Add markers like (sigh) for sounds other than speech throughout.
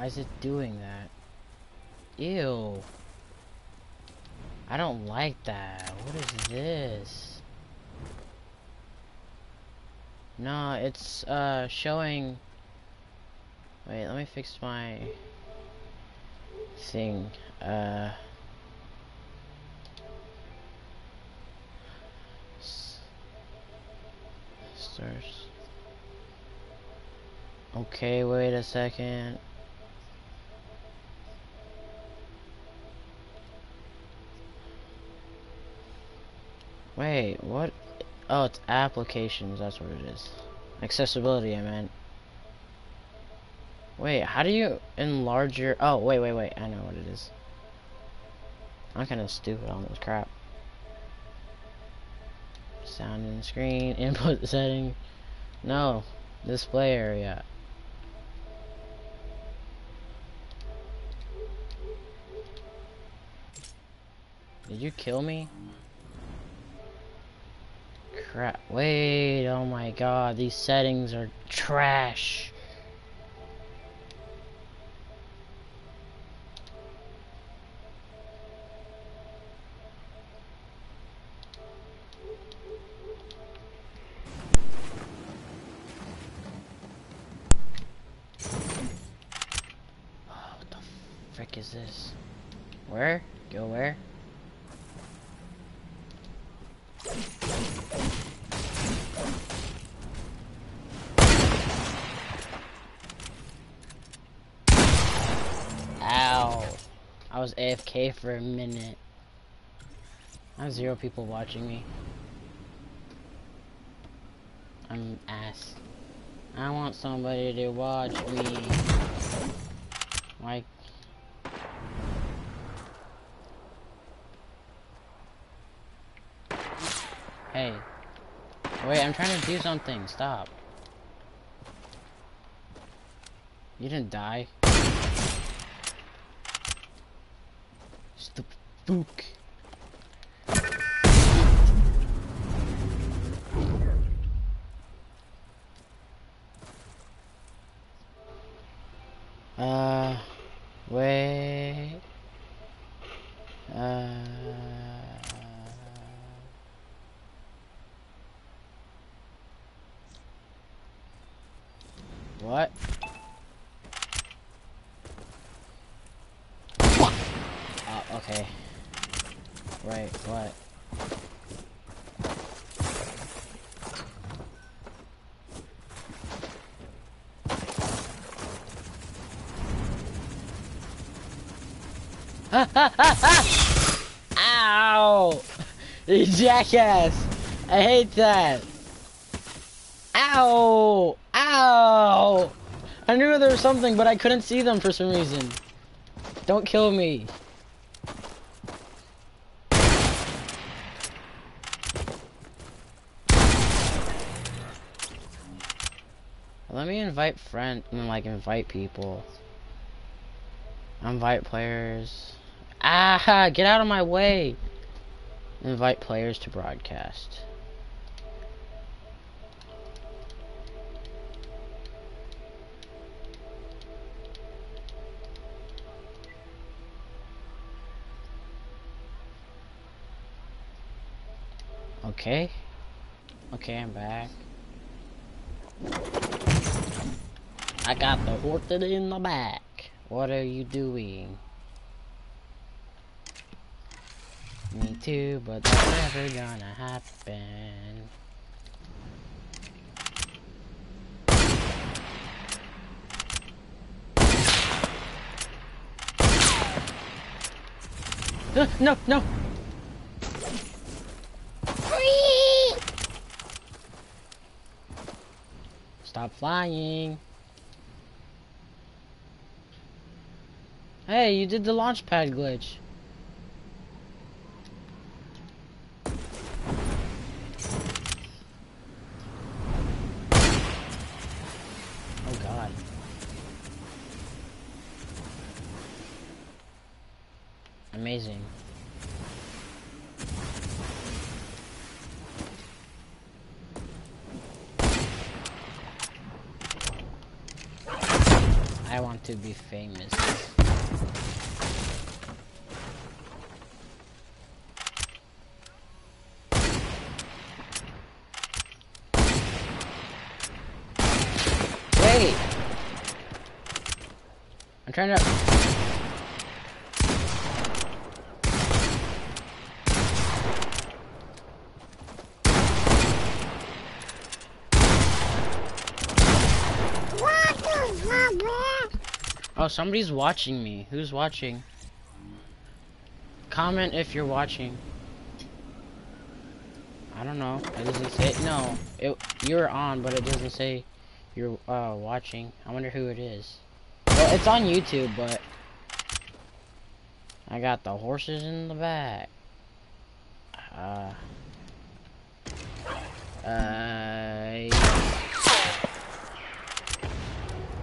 Why is it doing that? Ew. I don't like that. What is this? No, it's uh showing Wait, let me fix my thing. Uh. Okay, wait a second. Wait, what? Oh, it's applications, that's what it is. Accessibility, I meant. Wait, how do you enlarge your... Oh, wait, wait, wait, I know what it is. I'm kind of stupid on this crap. Sound and screen, (laughs) input setting. No, display area. Did you kill me? Crap. Wait, oh my god, these settings are trash. Oh, what the frick is this? Where? Go where? I was AFK for a minute. I have zero people watching me. I'm ass. I want somebody to watch me. Like... Hey. Wait, I'm trying to do something. Stop. You didn't die. Spook. Uh, wait. Uh. What? Oh, okay. Right, what? (laughs) Ow! (laughs) You jackass! I hate that! Ow! Ow! I knew there was something, but I couldn't see them for some reason. Don't kill me. Let me invite friend, and like invite people. Invite players. Ah, get out of my way. Invite players to broadcast. Okay. Okay, I'm back. I got the orchid in the back. What are you doing? Me too, but that's never gonna happen. Uh, no, no! Stop flying. Hey, you did the launch pad glitch. Oh god. Amazing. I want to be famous. I'm trying to... Oh, somebody's watching me. Who's watching? Comment if you're watching. I don't know. It doesn't say. No, it, you're on, but it doesn't say you're uh, watching. I wonder who it is. Well, it's on YouTube, but I got the horses in the back. Uh. Uh.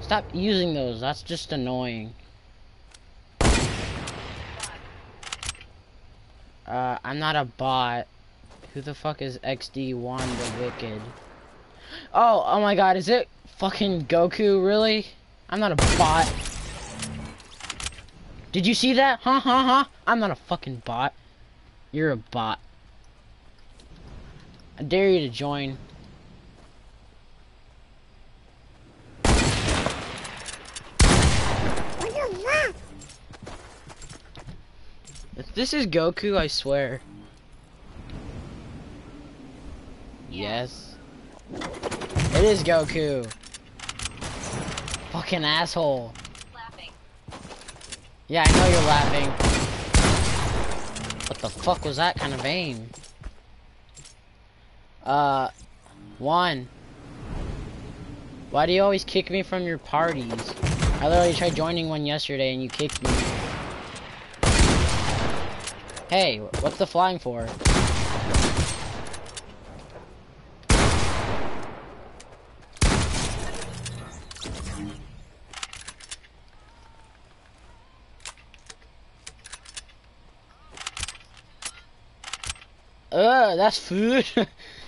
Stop using those. That's just annoying. Uh, I'm not a bot. Who the fuck is XD1 the Wicked? Oh, oh my god, is it fucking Goku, really? I'm not a bot. Did you see that? Huh, huh, huh? I'm not a fucking bot. You're a bot. I dare you to join. If this is Goku, I swear. Yes. It is Goku. Fucking asshole. Laughing. Yeah, I know you're laughing. What the fuck was that kind of aim? Uh, one. Why do you always kick me from your parties? I literally tried joining one yesterday and you kicked me. Hey, what's the flying for? Ugh, that's food. (laughs)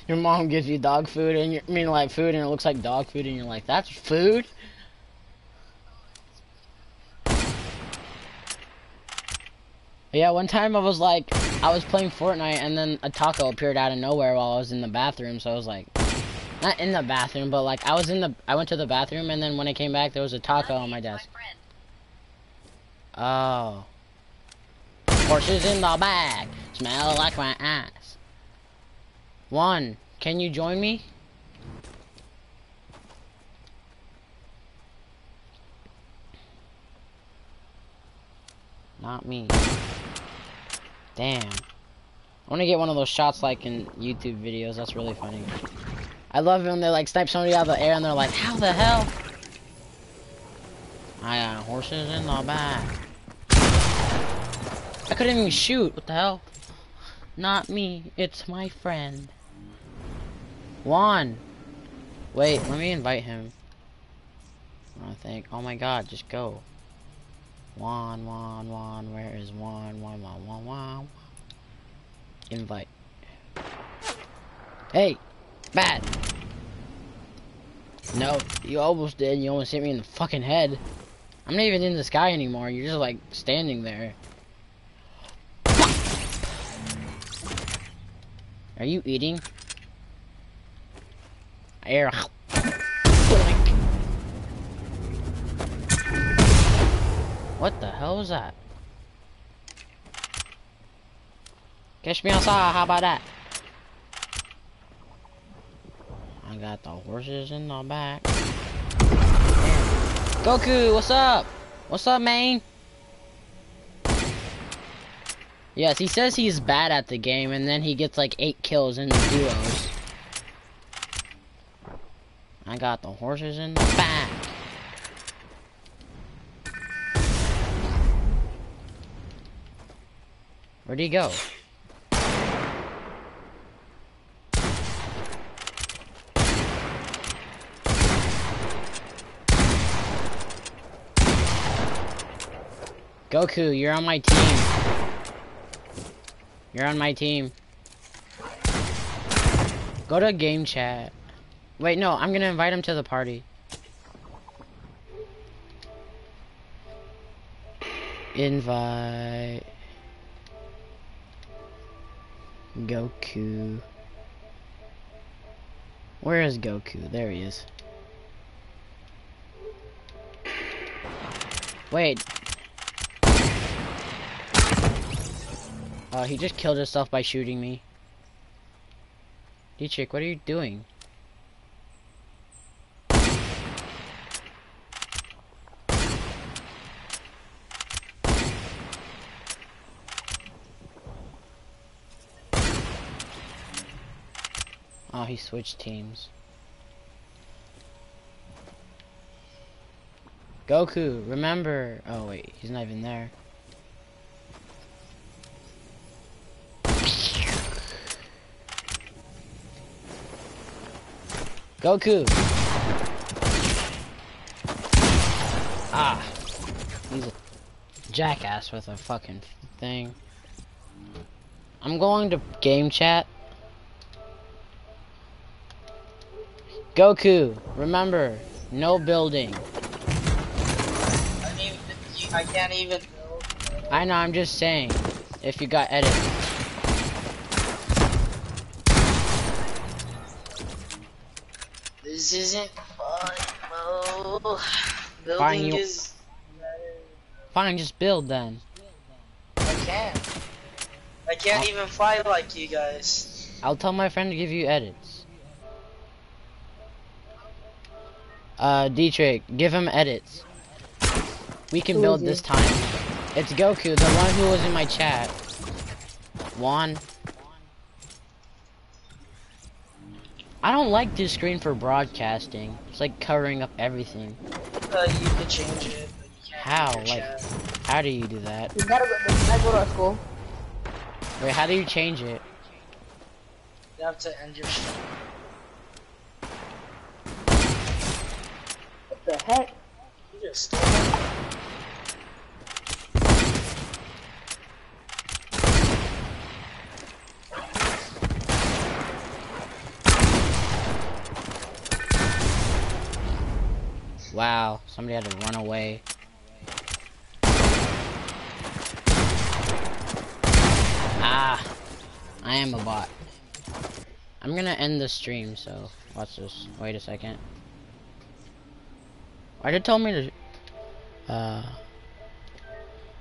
Your mom gives you dog food and you I mean like food and it looks like dog food and you're like, that's food? Yeah, one time I was like, I was playing Fortnite and then a taco appeared out of nowhere while I was in the bathroom. So I was like, not in the bathroom, but like I was in the, I went to the bathroom and then when I came back, there was a taco on my desk. friend. Oh. Horses in the bag, smell like my ass. Juan, can you join me? Not me. Damn. I want to get one of those shots like in YouTube videos. That's really funny. I love when they like snipe somebody out of the air and they're like, how the hell? I got horses in the back. I couldn't even shoot. What the hell? Not me. It's my friend. Juan. Wait, let me invite him. I think. Oh my god, just go. Juan, Juan, Juan, where is Juan, Juan, Juan, Juan, Juan? Invite. Hey, bad. No, you almost did. You almost hit me in the fucking head. I'm not even in the sky anymore. You're just like standing there. Are you eating? Air. What the hell was that? Catch me outside, how about that? I got the horses in the back. Goku, what's up? What's up, man? Yes, he says he's bad at the game, and then he gets like 8 kills in the duos. I got the horses in the back. Where'd he go? Goku, you're on my team. You're on my team. Go to game chat. Wait, no, I'm gonna invite him to the party. Invite. Goku. Where is Goku? There he is. Wait. Oh, he just killed himself by shooting me. Dietrich, what are you doing? He switched teams. Goku, remember. Oh, wait, he's not even there. Goku! Ah. He's a jackass with a fucking thing. I'm going to game chat. Goku, remember, no building. I mean, you, I can't even build. I know, I'm just saying. If you got edit. This isn't fun, bro. Building Fine, you- is. Fine, just build then. I can't. I can't even fly like you guys. I'll tell my friend to give you edits. Uh, Dietrich, give him edits. We can build this time. It's Goku, the one who was in my chat. Juan. I don't like this screen for broadcasting. It's like covering up everything. Uh, you could change it, but you can't. How? Like- chat. How do you do that? You gotta go, you gotta go to our school. Wait, how do you change it? You have to end your stream. The heck? You just. Wow, somebody had to run away. Ah, I am a bot. I'm gonna end the stream, so watch this. Wait a second. Why did it tell me to? Uh.